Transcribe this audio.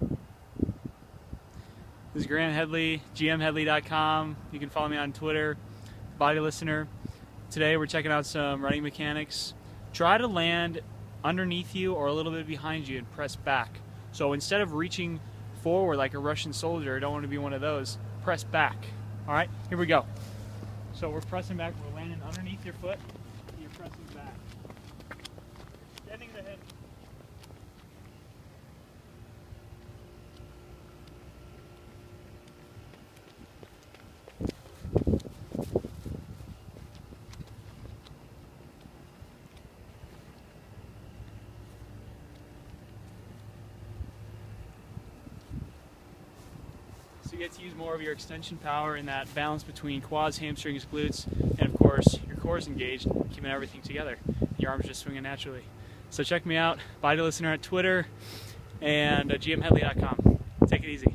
This is Grant Headley, gmheadley.com. You can follow me on Twitter, Body Listener. Today we're checking out some running mechanics. Try to land underneath you or a little bit behind you and press back. So instead of reaching forward like a Russian soldier, I don't want to be one of those, press back. All right, here we go. So we're pressing back, we're landing underneath your foot, you're pressing back. Bending the head. So you get to use more of your extension power in that balance between quads, hamstrings, glutes, and of course your core is engaged, keeping everything together. Your arms just swinging naturally. So check me out, Body Listener at Twitter and uh, gmheadley.com. Take it easy.